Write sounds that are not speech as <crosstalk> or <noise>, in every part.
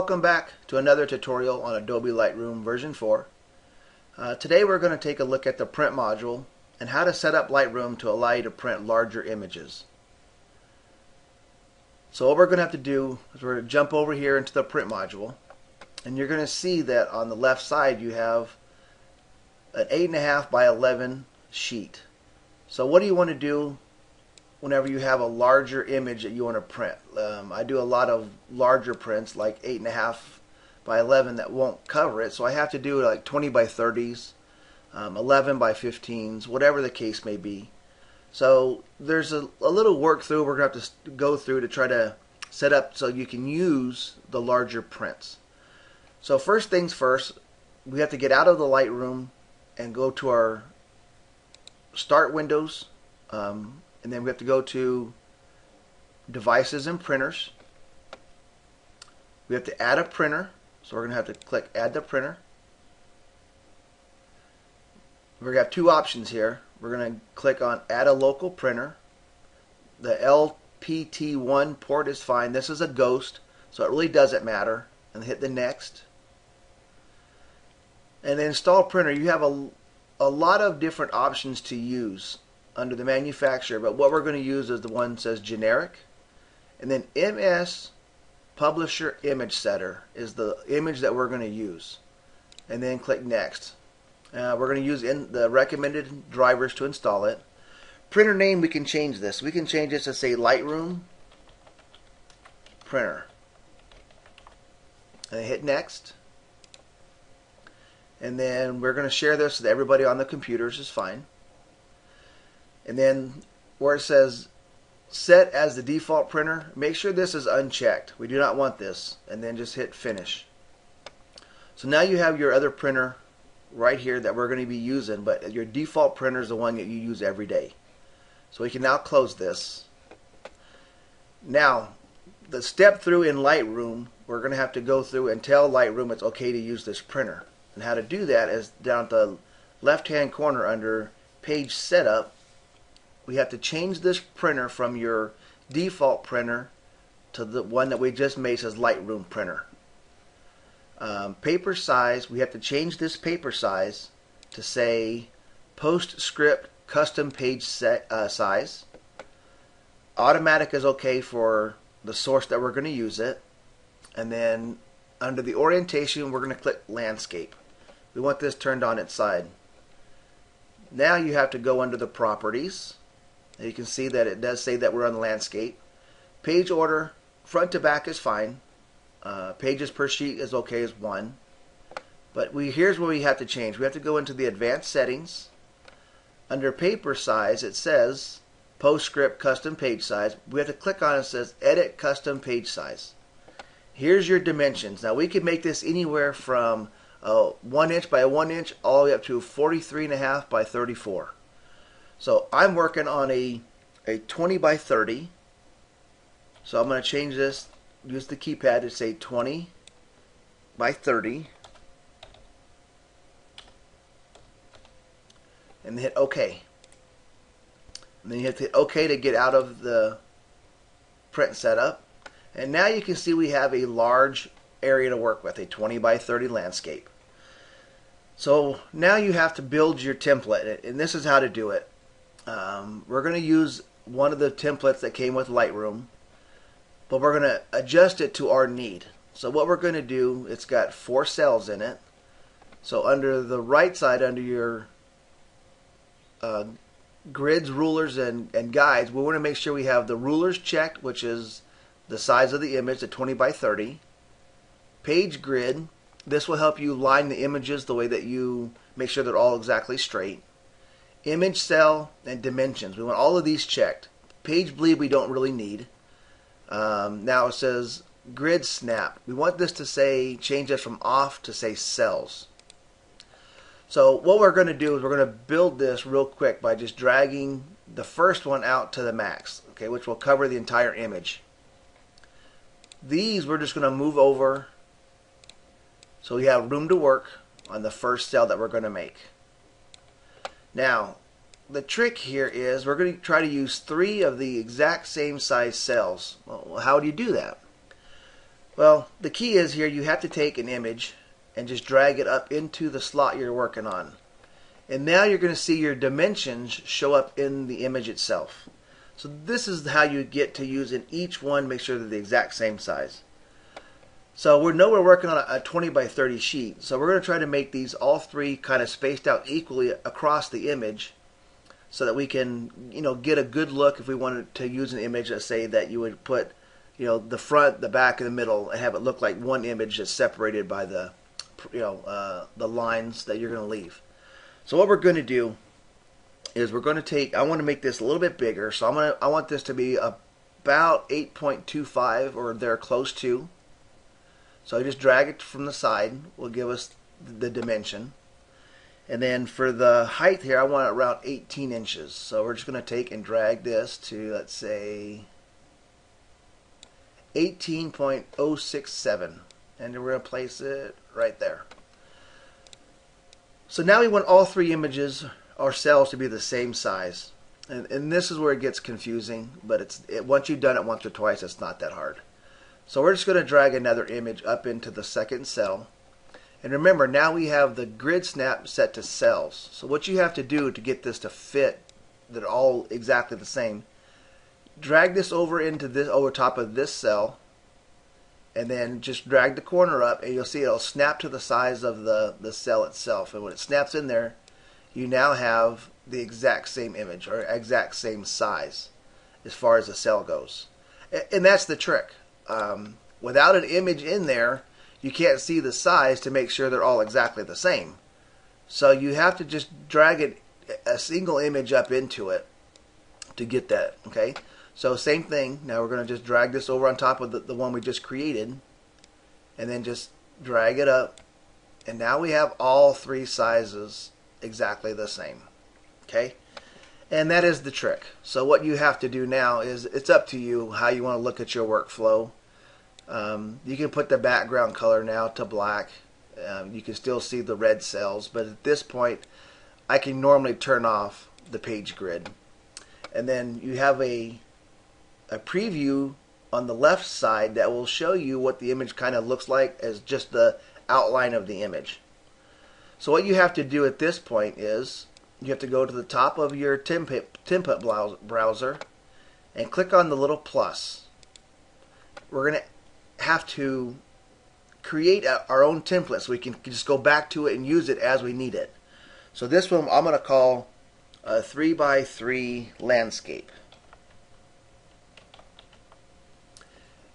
welcome back to another tutorial on Adobe Lightroom version 4. Uh, today we're going to take a look at the print module and how to set up Lightroom to allow you to print larger images. So what we're going to have to do is we're going to jump over here into the print module and you're going to see that on the left side you have an 8.5 by 11 sheet. So what do you want to do whenever you have a larger image that you want to print. Um, I do a lot of larger prints like 8.5 by 11 that won't cover it, so I have to do like 20 by 30s, um, 11 by 15s, whatever the case may be. So there's a, a little work through we're going to have to go through to try to set up so you can use the larger prints. So first things first, we have to get out of the Lightroom and go to our Start Windows um, and then we have to go to devices and printers. We have to add a printer, so we're going to have to click add the printer. We're going to have two options here. We're going to click on add a local printer. The LPT1 port is fine. This is a ghost, so it really doesn't matter. And hit the next. And install printer, you have a, a lot of different options to use under the manufacturer, but what we're going to use is the one that says generic. And then MS Publisher Image Setter is the image that we're going to use. And then click Next. Uh, we're going to use in the recommended drivers to install it. Printer name, we can change this. We can change this to say Lightroom Printer. And hit Next. And then we're going to share this with everybody on the computers is fine and then where it says set as the default printer, make sure this is unchecked. We do not want this. And then just hit finish. So now you have your other printer right here that we're going to be using, but your default printer is the one that you use every day. So we can now close this. Now, the step through in Lightroom, we're going to have to go through and tell Lightroom it's okay to use this printer. And how to do that is down at the left hand corner under page setup we have to change this printer from your default printer to the one that we just made says Lightroom printer. Um, paper size, we have to change this paper size to say PostScript custom page set, uh, size. Automatic is okay for the source that we're going to use it. And then under the orientation, we're going to click landscape. We want this turned on its side. Now you have to go under the properties you can see that it does say that we're on the landscape. Page order, front to back is fine. Uh, pages per sheet is okay as one. But we here's where we have to change. We have to go into the advanced settings. Under paper size, it says PostScript custom page size. We have to click on it. It says edit custom page size. Here's your dimensions. Now we can make this anywhere from uh, one inch by one inch all the way up to 43 and a half by 34. So I'm working on a, a 20 by 30. So I'm going to change this, use the keypad to say 20 by 30. And hit OK. And then you have to hit OK to get out of the print setup. And now you can see we have a large area to work with, a 20 by 30 landscape. So now you have to build your template, and this is how to do it. Um, we're going to use one of the templates that came with Lightroom, but we're going to adjust it to our need. So what we're going to do, it's got four cells in it. So under the right side, under your uh, grids, rulers, and, and guides, we want to make sure we have the rulers checked, which is the size of the image at 20 by 30. Page grid, this will help you line the images the way that you make sure they're all exactly straight image cell, and dimensions. We want all of these checked. Page bleed we don't really need. Um, now it says grid snap. We want this to say, change this from off to say cells. So what we're going to do is we're going to build this real quick by just dragging the first one out to the max, okay, which will cover the entire image. These we're just going to move over so we have room to work on the first cell that we're going to make. Now, the trick here is we're going to try to use three of the exact same size cells. Well, how do you do that? Well, the key is here you have to take an image and just drag it up into the slot you're working on. And now you're going to see your dimensions show up in the image itself. So this is how you get to using each one, make sure they're the exact same size. So we know we're working on a 20 by 30 sheet. So we're going to try to make these all three kind of spaced out equally across the image so that we can, you know, get a good look if we wanted to use an image, let's say that you would put, you know, the front, the back, and the middle and have it look like one image that's separated by the, you know, uh, the lines that you're going to leave. So what we're going to do is we're going to take, I want to make this a little bit bigger. So I'm going to, I want this to be about 8.25 or there close to. So I just drag it from the side, will give us the dimension. And then for the height here, I want it around 18 inches. So we're just going to take and drag this to, let's say, 18.067. And we're going to place it right there. So now we want all three images or cells to be the same size. And, and this is where it gets confusing, but it's it, once you've done it once or twice, it's not that hard. So we're just going to drag another image up into the second cell. And remember, now we have the grid snap set to cells. So what you have to do to get this to fit, that all exactly the same, drag this over into this over top of this cell, and then just drag the corner up, and you'll see it'll snap to the size of the the cell itself. And when it snaps in there, you now have the exact same image or exact same size as far as the cell goes. And that's the trick. Um, without an image in there, you can't see the size to make sure they're all exactly the same. So you have to just drag it a single image up into it to get that. Okay. So same thing. Now we're going to just drag this over on top of the, the one we just created, and then just drag it up, and now we have all three sizes exactly the same. Okay. And that is the trick. So what you have to do now is it's up to you how you want to look at your workflow. Um, you can put the background color now to black. Um, you can still see the red cells, but at this point, I can normally turn off the page grid. And then you have a, a preview on the left side that will show you what the image kind of looks like as just the outline of the image. So what you have to do at this point is you have to go to the top of your template, template browser and click on the little plus. We're going to have to create our own template so we can just go back to it and use it as we need it. So this one I'm going to call a 3 by 3 landscape.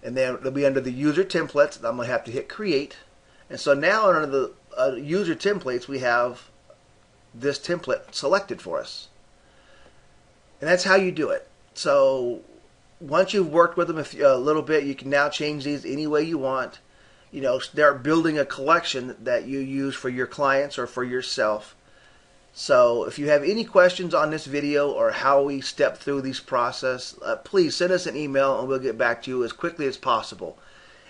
And then it'll be under the user templates. I'm going to have to hit create. And so now under the uh, user templates we have this template selected for us. And that's how you do it. So once you've worked with them a, little bit, you can now change these any way you want. You know, start building a collection that you use for your clients or for yourself. So if you have any questions on this video or how we step through these process, uh, please send us an email and we'll get back to you as quickly as possible.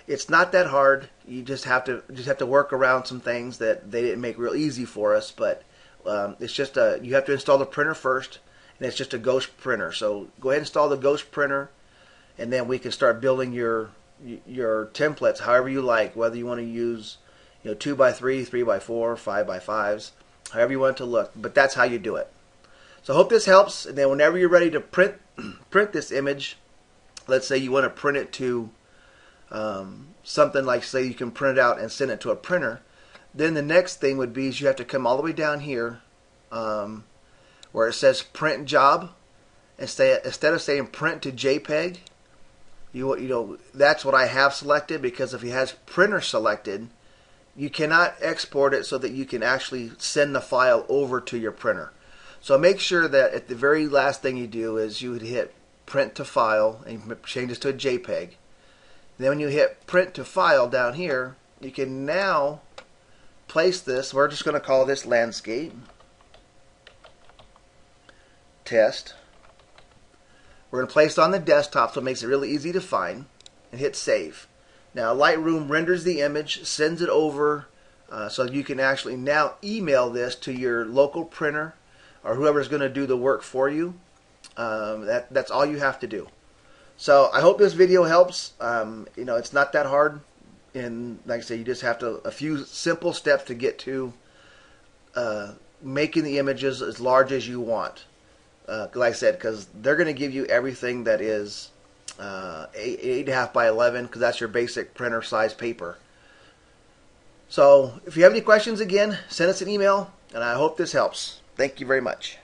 It's not that hard. You just have to just have to work around some things that they didn't make real easy for us. But um, it's just a you have to install the printer first, and it's just a Ghost printer. So go ahead and install the Ghost printer and then we can start building your your templates however you like. Whether you want to use you know two by three, three by four, five by fives, however you want it to look. But that's how you do it. So I hope this helps. And then whenever you're ready to print <clears throat> print this image, let's say you want to print it to um, something like say you can print it out and send it to a printer. Then the next thing would be is you have to come all the way down here um, where it says print job. Instead, instead of saying print to JPEG, you you know that's what I have selected because if he has printer selected, you cannot export it so that you can actually send the file over to your printer. So make sure that at the very last thing you do is you would hit print to file and change this to a JPEG. Then when you hit print to file down here, you can now place this. We're just going to call this landscape test. We're going to place it on the desktop so it makes it really easy to find and hit save. Now Lightroom renders the image, sends it over uh, so you can actually now email this to your local printer or whoever's going to do the work for you. Um, that, that's all you have to do. So I hope this video helps. Um, you know, it's not that hard. and like I say, you just have to a few simple steps to get to uh, making the images as large as you want. Uh, like I said, because they're going to give you everything that is uh, eight, eight and a half by eleven, because that's your basic printer size paper. So, if you have any questions, again, send us an email, and I hope this helps. Thank you very much.